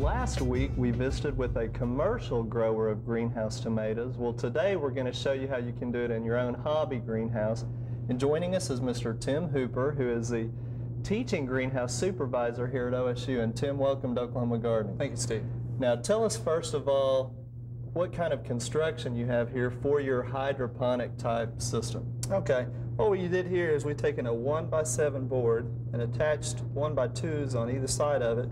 Last week we visited with a commercial grower of greenhouse tomatoes. Well, today we're going to show you how you can do it in your own hobby greenhouse. And joining us is Mr. Tim Hooper, who is the teaching greenhouse supervisor here at OSU. And Tim, welcome to Oklahoma Gardening. Thank you, Steve. Now, tell us first of all what kind of construction you have here for your hydroponic type system. Okay. What we did here is we've taken a one by seven board and attached one by twos on either side of it,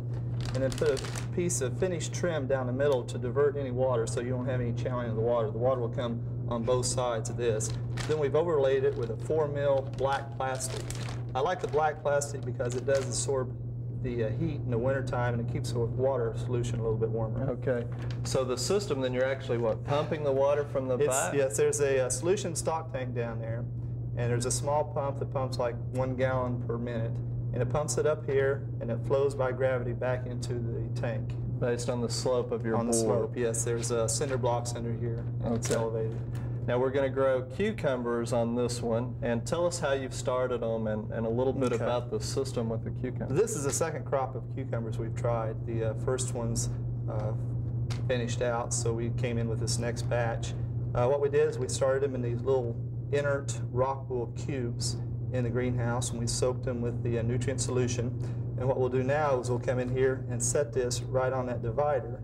and then put a piece of finished trim down the middle to divert any water so you don't have any channeling of the water. The water will come on both sides of this. Then we've overlaid it with a four mil black plastic. I like the black plastic because it does absorb the uh, heat in the wintertime and it keeps the water solution a little bit warmer. Okay. So the system, then you're actually what, pumping the water from the It's, back? yes, there's a, uh solution stock tank down there, and there's a small pump that pumps like one gallon per minute, and it pumps it up here, and it flows by gravity back into the tank. Based on the slope of your On the slope, yes, there's uh, cinder blocks under here, and it's elevated. Now we're going to grow cucumbers on this one, and tell us how you've started them and, and a little bit Okay. about the system with the cucumbers. This is the second crop of cucumbers we've tried. The uh, first one's uh, finished out, so we came in with this next batch. Uh, what we did is we started them in these little inert rock wool cubes in the greenhouse, and we soaked them with the uh, nutrient solution. And what we'll do now is we'll come in here and set this right on that divider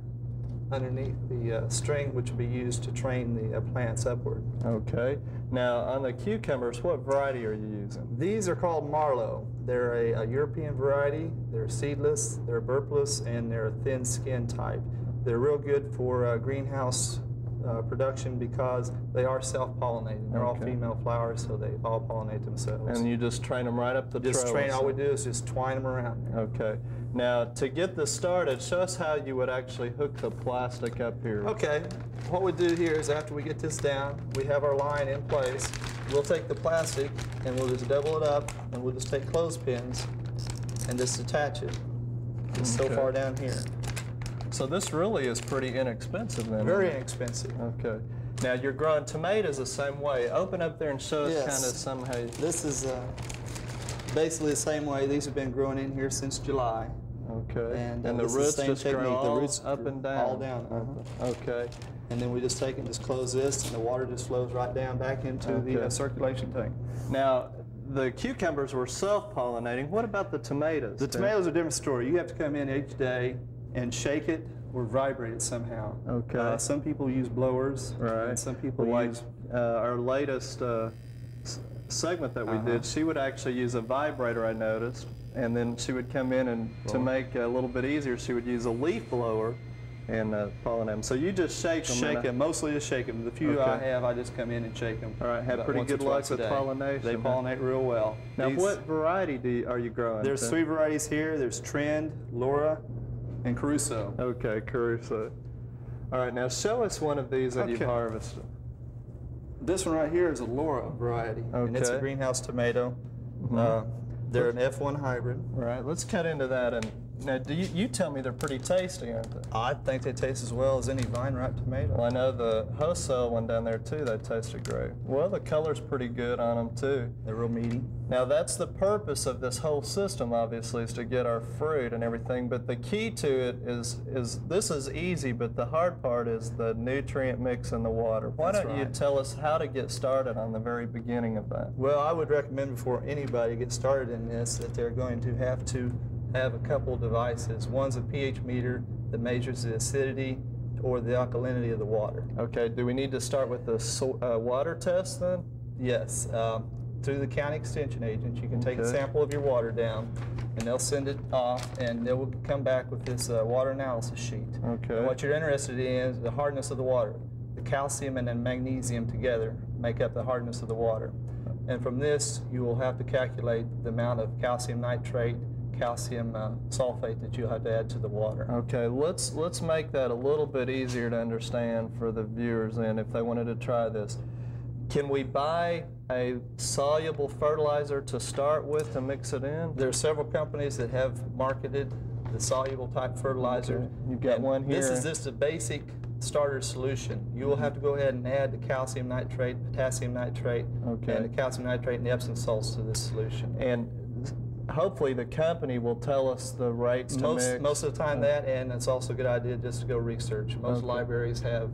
underneath the uh, string, which will be used to train the uh, plants upward. Okay. Now on the cucumbers, what variety are you using? These are called Marlow. They're a, a European variety. They're seedless, they're burpless, and they're a thin skin type. They're real good for uh, greenhouse uh, production because they are self-pollinating. They're all female flowers, so they all pollinate themselves. And you just train them right up the just train. All we do is just twine them around. There. Okay. Now to get this started, show us how you would actually hook the plastic up here. Okay. What we do here is after we get this down, we have our line in place. We'll take the plastic and we'll just double it up, and we'll just take clothespins and just attach it. Just so far down here. So this really is pretty inexpensive then. Very inexpensive. Okay. Now you're growing tomatoes the same way. Open up there and show us Yes. kind of some how. You, This is uh, basically the same way. These have been growing in here since July. okay. And, uh, the is the roots same just grow technique. The all roots up and down. all down, uh-huh. Okay. And then we just take and just close this, and the water just flows right down back into the Okay. uh, circulation tank. Now the cucumbers were self-pollinating. What about the tomatoes? The tomatoes are a different story. You have to come in each day and shake it or vibrate it somehow. Okay. Uh, some people use blowers. Right. And some people like use. uh, our latest uh, s- segment that we Uh-huh. did, she would actually use a vibrator. I noticed, and then she would come in and to make it a little bit easier, she would use a leaf blower and uh, pollinate them. So you just shake them. Shake them, mostly just shake them. The few I have, I just come in and shake them. All right, have pretty good luck with pollination, They huh? pollinate real well. Now, These- what variety do you, are you growing? There's three varieties here. There's Trend, Laura, and Caruso. Okay, Caruso. All right, now show us one of these that you've Okay. harvested. This one right here is a Laura variety, and it's a greenhouse tomato. Mhm. Uh, they're an F1 hybrid. All right, let's cut into that. And now, do you, you tell me they're pretty tasty, aren't they? I think they taste as well as any vine ripe tomato. Well, I know the wholesale one down there too. They tasted great. Well, the color's pretty good on them too. They're real meaty. Now that's the purpose of this whole system, obviously, is to get our fruit and everything. But the key to it is is this is easy, but the hard part is the nutrient mix in the water. Why That's don't you tell us how to get started on the very beginning of that? Well, I would recommend before anybody gets started in this that they're going to have to have a couple devices. One's a pH meter that measures the acidity or the alkalinity of the water. Okay. Do we need to start with the so, uh, water test then? Yes, um, through the county extension agent, you can take a sample of your water down, and they'll send it off, and they will come back with this uh, water analysis sheet. Okay. And what you're interested in is the hardness of the water. The calcium and then magnesium together make up the hardness of the water. And from this, you will have to calculate the amount of calcium nitrate, calcium uh, sulfate that you'll have to add to the water. Okay, let's let's make that a little bit easier to understand for the viewers and if they wanted to try this. Can we buy a soluble fertilizer to start with to mix it in? There are several companies that have marketed the soluble type fertilizer. Okay. You've got And one here. This is just a basic starter solution. You will have to go ahead and add the calcium nitrate, potassium nitrate, Okay. and the calcium nitrate and the Epsom salts to this solution. And hopefully the company will tell us the rates to Most, mix. most of the time that, and it's also a good idea just to go research. Most Okay. libraries have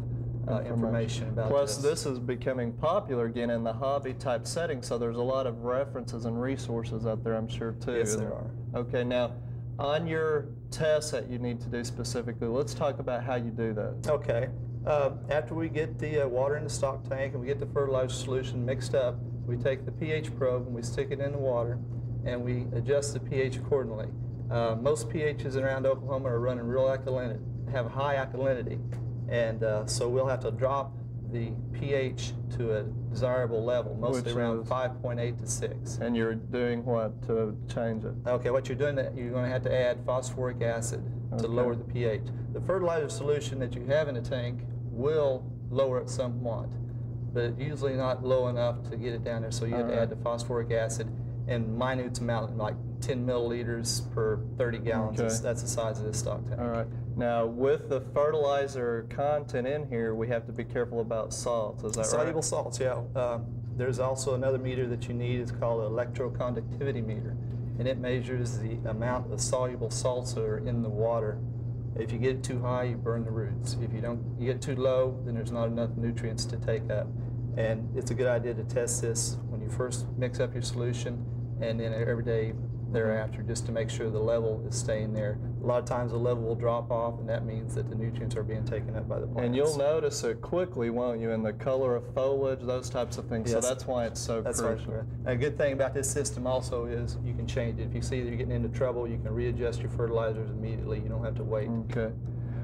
uh, information about Plus, this. this is becoming popular again in the hobby type setting, so there's a lot of references and resources out there, I'm sure, too. Yes, there are. Okay, now, on your tests that you need to do specifically, let's talk about how you do those. Okay. Uh, after we get the uh, water in the stock tank and we get the fertilizer solution mixed up, we take the pH probe and we stick it in the water and we adjust the pH accordingly. Uh, most pHs around Oklahoma are running real alkalinity, have high alkalinity, and uh, so we'll have to drop the pH to a desirable level, mostly Which around 5.8 to 6. And you're doing what to change it? Okay, what you're doing, that you're going to have to add phosphoric acid to lower the pH. The fertilizer solution that you have in the tank will lower it somewhat, but usually not low enough to get it down there. So you have to add the phosphoric acid in minute amount, like 10 milliliters per 30 gallons. Okay. That's- the size of this stock tank. All right. Now, with the fertilizer content in here, we have to be careful about salts. Is that Soluble right? salts, yeah. Um, there's also another meter that you need. It's called an electroconductivity meter, and it measures the amount of soluble salts that are in the water. If you get it too high, you burn the roots. If you don't, you get too low, then there's not enough nutrients to take up. And it's a good idea to test this when you first mix up your solution, and then every day thereafter, just to make sure the level is staying there. A lot of times the level will drop off, and that means that the nutrients are being taken up by the plants. And you'll notice it quickly, won't you, in the color of foliage, those types of things. Yes. So that's why it's so That's right. A good thing about this system also is you can change it. If you see that you're getting into trouble, you can readjust your fertilizers immediately. You don't have to wait. Okay.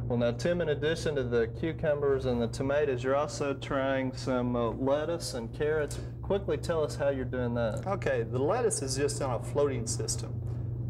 Well, now, Tim, in addition to the cucumbers and the tomatoes, you're also trying some uh, lettuce and carrots. Quickly tell us how you're doing that. Okay, the lettuce is just on a floating system.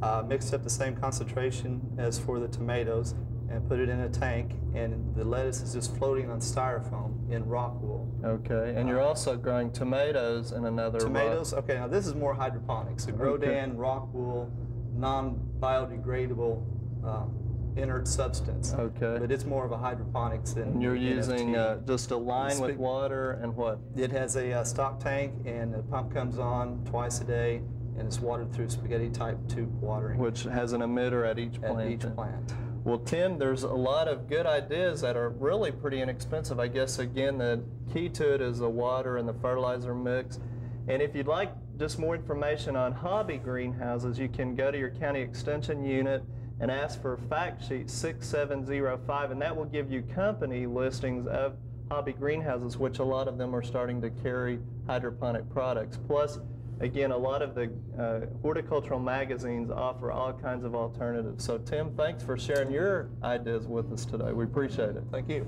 Uh, mixed up the same concentration as for the tomatoes and put it in a tank, and the lettuce is just floating on styrofoam in rock wool. Okay. And you're also growing tomatoes in another rock- Tomatoes, okay, now this is more hydroponics. A Grodan rock wool, non-biodegradable um, inert substance. Okay. But it's more of a hydroponics than And you're using uh, just a line with water and what? It has a uh, stock tank, and the pump comes on twice a day, and it's watered through spaghetti type tube watering Which has an emitter at each plant. at each plant. Well, Tim, there's a lot of good ideas that are really pretty inexpensive. I guess, again, the key to it is the water and the fertilizer mix. And if you'd like just more information on hobby greenhouses, you can go to your county extension unit and ask for fact sheet 6705, and that will give you company listings of hobby greenhouses, which a lot of them are starting to carry hydroponic products. Plus, again, a lot of the uh, horticultural magazines offer all kinds of alternatives. So, Tim, thanks for sharing your ideas with us today. We appreciate it. Thank you.